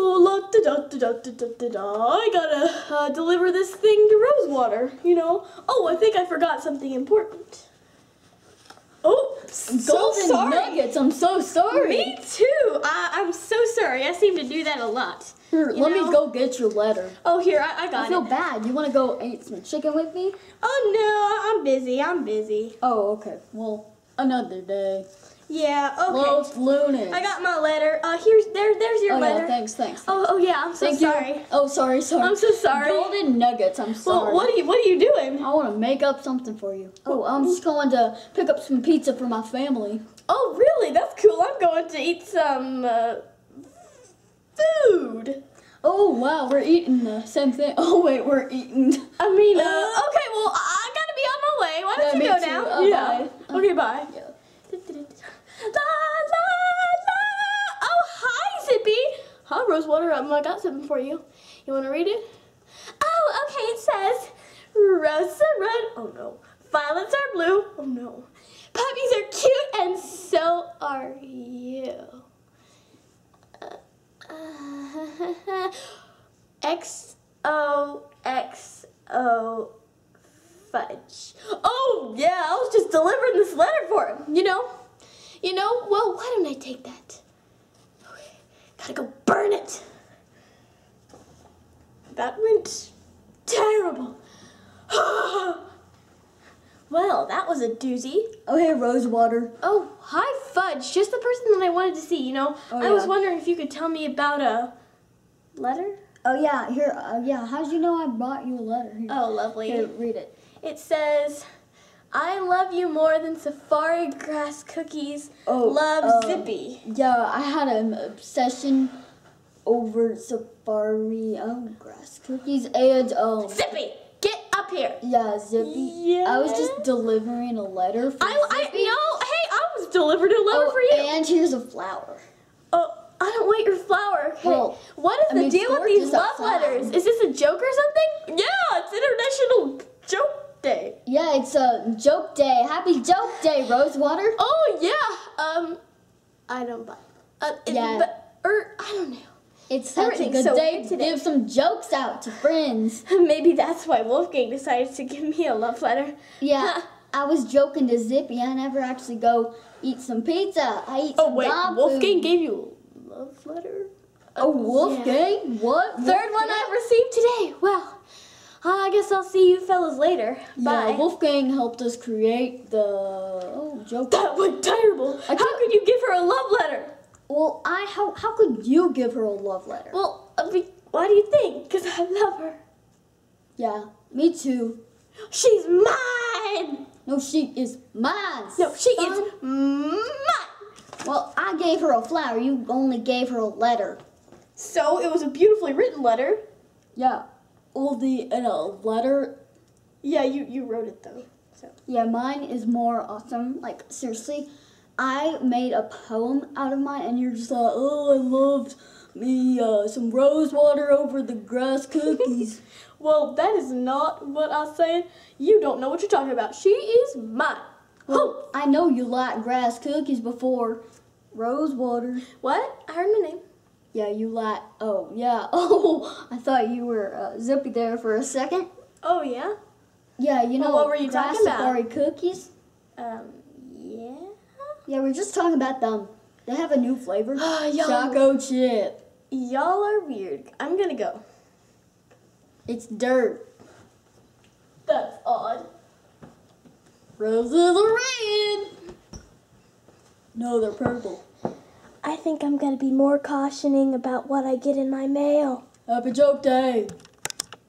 La da da da da da da da. I gotta uh, deliver this thing to Rosewater, you know. Oh, I think I forgot something important. Oh, so Golden sorry. nuggets. I'm so sorry. Me too. I, I'm so sorry. I seem to do that a lot. Here, let know? me go get your letter. Oh, here, I, I got it. I feel it. bad. You want to go eat some chicken with me? Oh, no, I'm busy. I'm busy. Oh, okay. Well, another day. Yeah, okay. Los lunes. I got my letter. Uh, here's, there, there's your oh, letter. yeah, thanks, thanks. Oh, oh yeah, I'm so Thank sorry. you. Oh, sorry, sorry. I'm so sorry. Golden nuggets. I'm sorry. Well, what are you, what are you doing? I want to make up something for you. Oh, I'm just going to pick up some pizza for my family. Oh, really? That's cool. I'm going to eat some uh, food. Oh, wow, we're eating the same thing. Oh, wait, we're eating. I mean, uh, Uh, okay, well, I gotta be on my way. Why don't Yeah, you go too. now? Uh, yeah. bye. Okay, bye. Yeah. Zippy. Hi, Rosewater. Um, I got something for you. You want to read it? Oh, okay. It says, roses are red. Oh, no. Violets are blue. Oh, no. Puppies are cute, and so are you. Uh, X O X O fudge. Oh yeah, I was just delivering this letter for him. You know, you know. Well, why don't I take that? Okay, gotta go burn it. That went terrible. well, that was a doozy. Oh, hey, Rosewater. Oh, hi, Fudge. Just the person that I wanted to see. You know, Oh, I was wondering if you could tell me about a letter. Oh, yeah, here, uh, yeah, how'd you know I brought you a letter? Here, Oh, lovely. here read it. It says, I love you more than safari grass cookies. Oh, love uh, Zippy. Yeah, I had an obsession over safari um, grass cookies and, um, Zippy, get up here. yeah, Zippy. Yeah. I was just delivering a letter for I, I Zippy. no, hey, I was delivering a letter Oh, for you. And here's a flower. oh, I don't want your flower. Okay. Well, what is I the mean, deal with these love letters? Is this a joke or something? Yeah, it's International Joke Day. Yeah, it's a joke day. Happy joke day, Rosewater. Oh yeah. Um, I don't buy. Uh, it- Yeah. But or I don't know. It's such a good so day to give some jokes out to friends. Maybe that's why Wolfgang decided to give me a love letter. Yeah, I was joking to Zippy. I never actually go eat some pizza. I eat Oh some wait, dog Wolfgang food. gave you a love letter? Oh, Yeah. Wolfgang? What? Third one I've received today. Well, I guess I'll see you fellas later. Bye. Yeah, Wolfgang helped us create the oh joke. that was terrible. I How could you give her a love letter? Well, I how how could you give her a love letter? Well, uh, be- why do you think? Because I love her. Yeah, me too. She's mine. No, she is mine. No, she son. is mine. Well, I gave her a flower. You only gave her a letter. So it was a beautifully written letter. Yeah. Well, the in a letter. Yeah, you you wrote it though. So Yeah, mine is more awesome. Like seriously, I made a poem out of mine, and you're just like, oh, I loved me uh, some Rosewater over the grass cookies. Well, that is not what I said. You don't know what you're talking about. She is mine. well, I know you like grass cookies before Rosewater. What? I heard my name. Yeah, you like. Oh, yeah. Oh, I thought you were uh, zippy there for a second. Oh yeah. Yeah, you Well, know what were you talking about? safari cookies. Um. Yeah. Yeah, we're just talking about them. They have a new flavor. Choco chip. Y'all are weird. I'm gonna go. It's dirt. That's odd. Roses are red. No, they're purple. I think I'm gonna be more cautioning about what I get in my mail. Happy joke day.